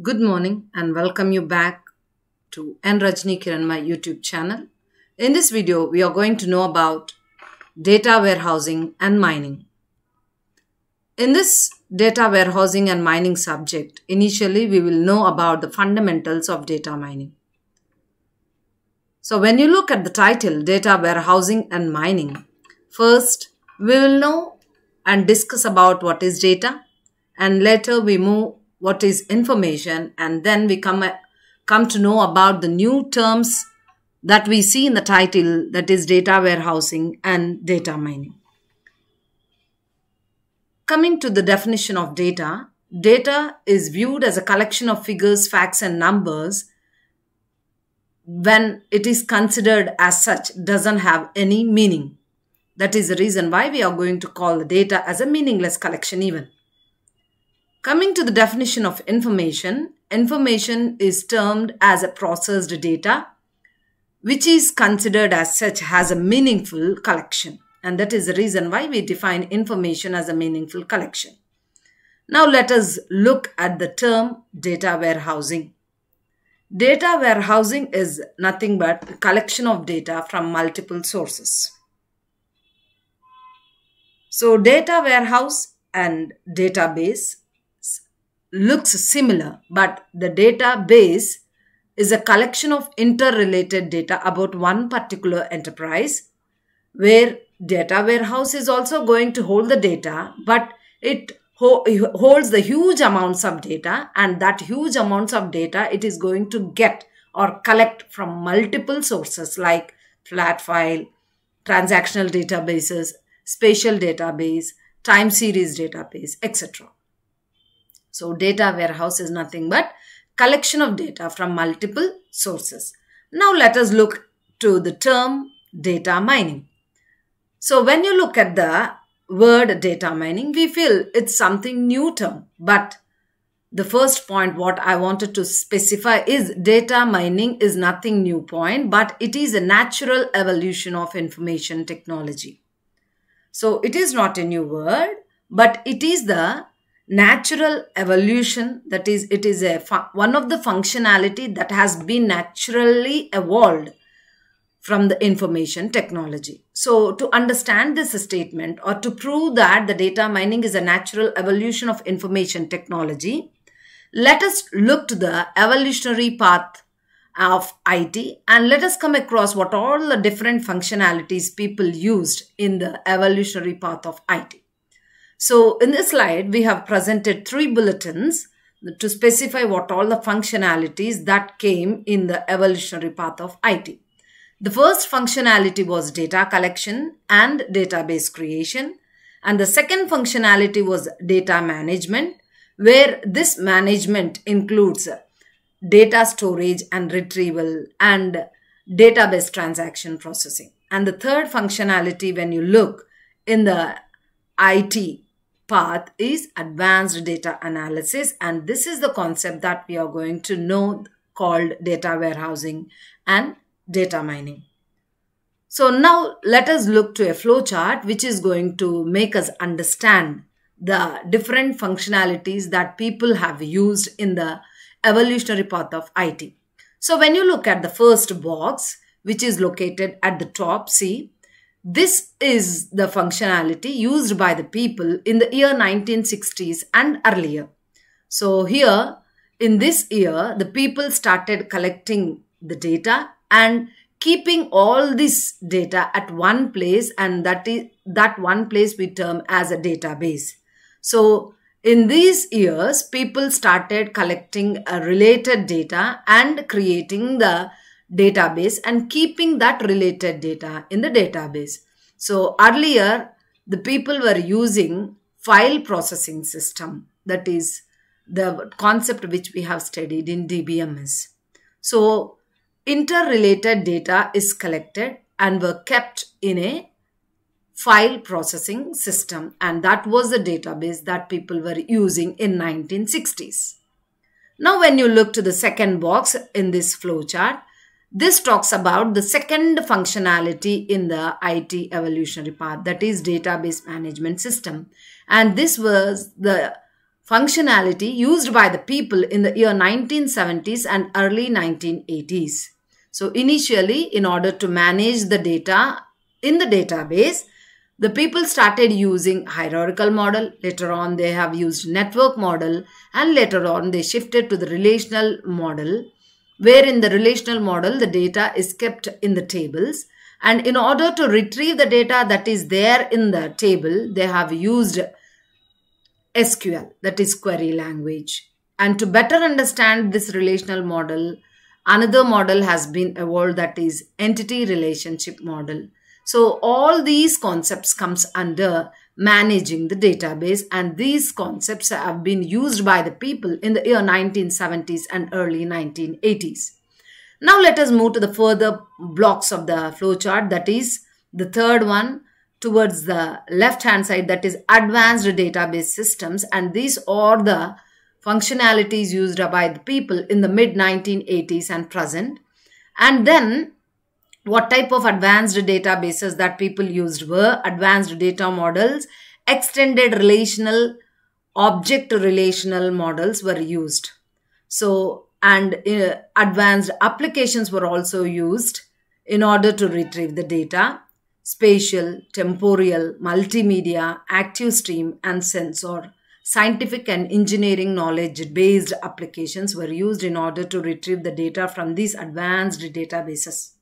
Good morning and welcome you back to N Rajini Kiranmai YouTube channel. In this video, we are going to know about data warehousing and mining. In this data warehousing and mining subject, initially we will know about the fundamentals of data mining. So when you look at the title, data warehousing and mining, first we will know and discuss about what is data and later we move what is information and then we come come to know about the new terms that we see in the title that is data warehousing and data mining. Coming to the definition of data data is viewed as a collection of figures facts and numbers when it is considered as such doesn't have any meaning. That is the reason why we are going to call the data as a meaningless collection even Coming to the definition of information, information is termed as a processed data which is considered as such has a meaningful collection and that is the reason why we define information as a meaningful collection. Now let us look at the term data warehousing. Data warehousing is nothing but collection of data from multiple sources. So data warehouse and database looks similar, but the database is a collection of interrelated data about one particular enterprise where data warehouse is also going to hold the data, but it ho holds the huge amounts of data and that huge amounts of data it is going to get or collect from multiple sources like flat file, transactional databases, spatial database, time series database, etc. So data warehouse is nothing but collection of data from multiple sources. Now let us look to the term data mining. So when you look at the word data mining, we feel it's something new term. But the first point what I wanted to specify is data mining is nothing new point, but it is a natural evolution of information technology. So it is not a new word, but it is the natural evolution that is it is a one of the functionality that has been naturally evolved from the information technology. So to understand this statement or to prove that the data mining is a natural evolution of information technology let us look to the evolutionary path of IT and let us come across what all the different functionalities people used in the evolutionary path of IT so in this slide, we have presented three bulletins to specify what all the functionalities that came in the evolutionary path of IT. The first functionality was data collection and database creation. And the second functionality was data management, where this management includes data storage and retrieval and database transaction processing. And the third functionality, when you look in the IT path is advanced data analysis and this is the concept that we are going to know called data warehousing and data mining. So now let us look to a flowchart which is going to make us understand the different functionalities that people have used in the evolutionary path of IT. So when you look at the first box, which is located at the top, see, this is the functionality used by the people in the year 1960s and earlier. So here in this year, the people started collecting the data and keeping all this data at one place and that is that one place we term as a database. So in these years, people started collecting a related data and creating the database and keeping that related data in the database. So earlier, the people were using file processing system. That is the concept which we have studied in DBMS. So interrelated data is collected and were kept in a file processing system and that was the database that people were using in 1960s. Now when you look to the second box in this flowchart, this talks about the second functionality in the IT evolutionary path, that is database management system. And this was the functionality used by the people in the year 1970s and early 1980s. So initially, in order to manage the data in the database, the people started using hierarchical model. Later on, they have used network model and later on they shifted to the relational model where in the relational model, the data is kept in the tables. And in order to retrieve the data that is there in the table, they have used SQL, that is query language. And to better understand this relational model, another model has been evolved that is entity relationship model. So all these concepts comes under managing the database and these concepts have been used by the people in the year 1970s and early 1980s. Now let us move to the further blocks of the flowchart that is the third one towards the left hand side that is advanced database systems and these are the functionalities used by the people in the mid 1980s and present and then what type of advanced databases that people used were advanced data models extended relational object relational models were used so and uh, advanced applications were also used in order to retrieve the data spatial, temporal, multimedia, active stream, and sensor. Scientific and engineering knowledge based applications were used in order to retrieve the data from these advanced databases.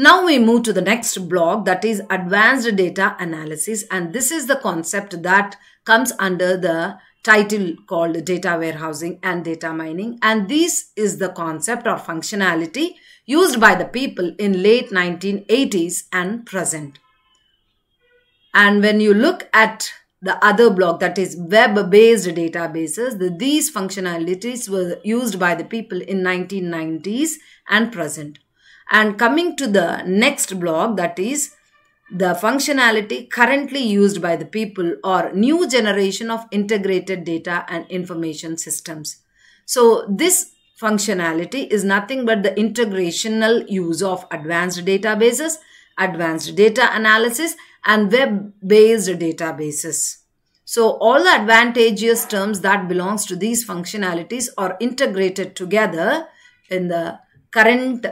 Now we move to the next block that is advanced data analysis and this is the concept that comes under the title called data warehousing and data mining and this is the concept or functionality used by the people in late 1980s and present. And when you look at the other block that is web-based databases, the, these functionalities were used by the people in 1990s and present. And coming to the next block that is the functionality currently used by the people or new generation of integrated data and information systems. So this functionality is nothing but the integrational use of advanced databases, advanced data analysis and web-based databases. So all the advantageous terms that belongs to these functionalities are integrated together in the current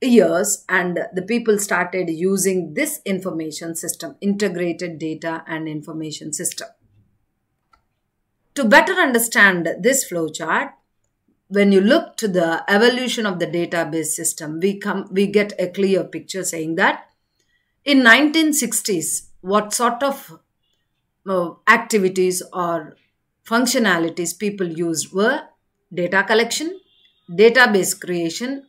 years and the people started using this information system, integrated data and information system. To better understand this flowchart, when you look to the evolution of the database system, we come we get a clear picture saying that in 1960s, what sort of uh, activities or functionalities people used were data collection, database creation,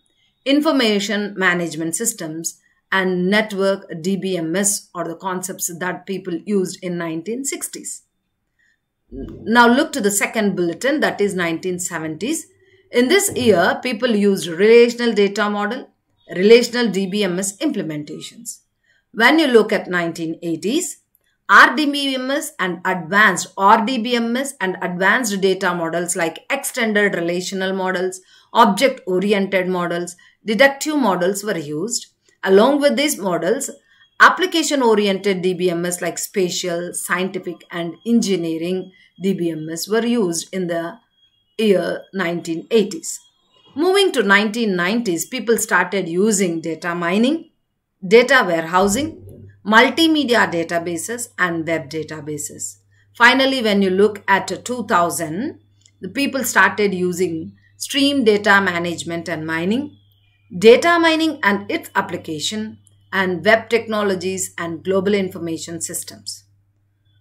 information management systems, and network DBMS or the concepts that people used in 1960s. Now look to the second bulletin that is 1970s in this year, people used relational data model, relational DBMS implementations. When you look at 1980s, RDBMS and advanced RDBMS and advanced data models like extended relational models, object-oriented models, deductive models were used. Along with these models, application-oriented DBMS like spatial, scientific and engineering DBMS were used in the year 1980s. Moving to 1990s, people started using data mining, data warehousing, multimedia databases and web databases. Finally, when you look at 2000, the people started using stream data management and mining, data mining and its application, and web technologies and global information systems.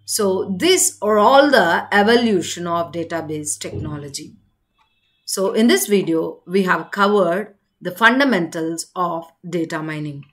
So these are all the evolution of database technology. So in this video, we have covered the fundamentals of data mining.